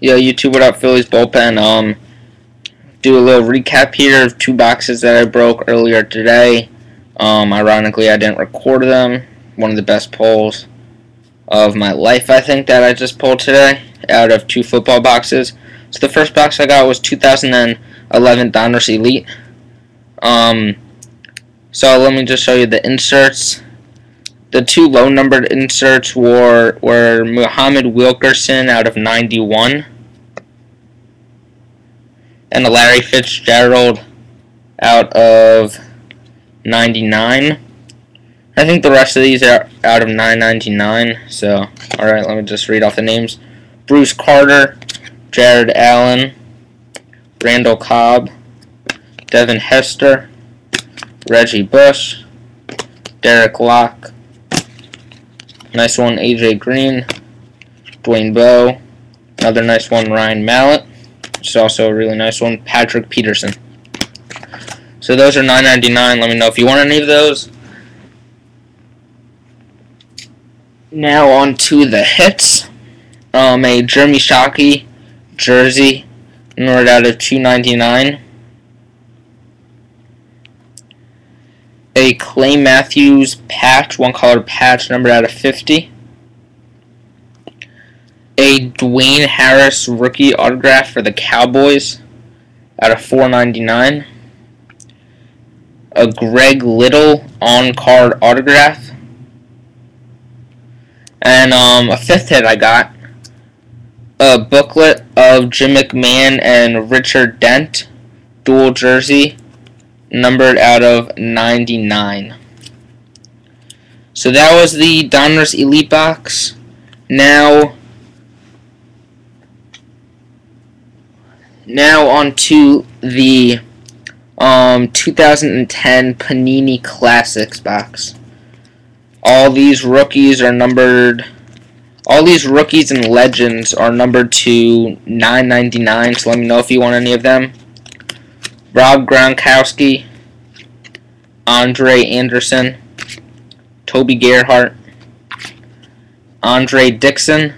Yo, YouTube, what up, Phillies bullpen? Um, do a little recap here of two boxes that I broke earlier today. Um, ironically, I didn't record them. One of the best pulls of my life, I think, that I just pulled today out of two football boxes. So the first box I got was 2011 Donruss Elite. Um, so let me just show you the inserts. The two low numbered inserts were were Muhammad Wilkerson out of 91 and Larry Fitzgerald out of 99. I think the rest of these are out of 999. So, alright, let me just read off the names. Bruce Carter, Jared Allen, Randall Cobb, Devin Hester, Reggie Bush, Derek Locke, nice one AJ Green, Dwayne Bowe, another nice one Ryan Mallett, is also a really nice one, Patrick Peterson. So those are $9.99. Let me know if you want any of those. Now on to the hits. Um, a Jeremy Shockey jersey, numbered out of 299. A Clay Matthews patch, one color patch, numbered out of 50. A Dwayne Harris rookie autograph for the Cowboys out of 499. A Greg Little on card autograph. And um, a fifth hit I got. A booklet of Jim McMahon and Richard Dent dual jersey numbered out of 99. So that was the Donruss Elite Box. Now, now on to the um, 2010 Panini Classics box. All these rookies are numbered. All these rookies and legends are numbered to 9.99. So let me know if you want any of them. Rob Gronkowski, Andre Anderson, Toby Gerhart, Andre Dixon,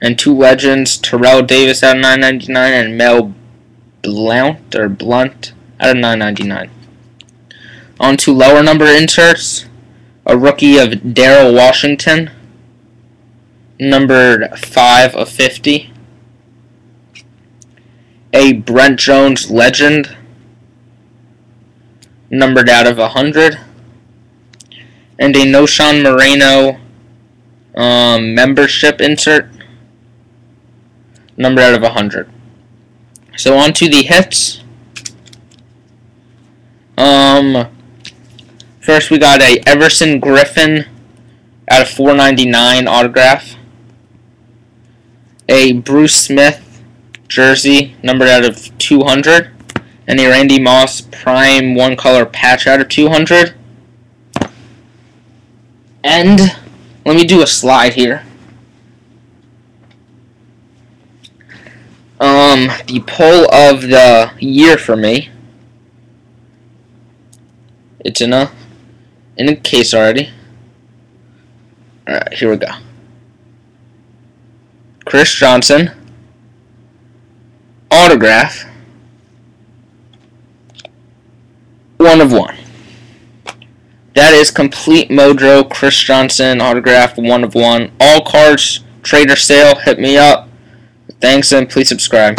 and two legends, Terrell Davis out of 999 and Mel Blount or Blunt out of 999. On to lower number inserts, a rookie of Daryl Washington, numbered 5 of 50. A Brent Jones legend, numbered out of 100. And a Knowshon Moreno um, membership insert, numbered out of 100. So on to the hits. Um, first we got a Everson Griffen out of 499 autograph. A Bruce Smith jersey numbered out of 200 and a Randy Moss Prime one color patch out of 200. And let me do a slide here. Um, the pull of the year for me. It's in a in a case already. Alright, here we go. Chris Johnson. Autograph. One of one. That is complete Mojo Chris Johnson autograph one of one. All cards, trader sale, hit me up. Thanks and please subscribe.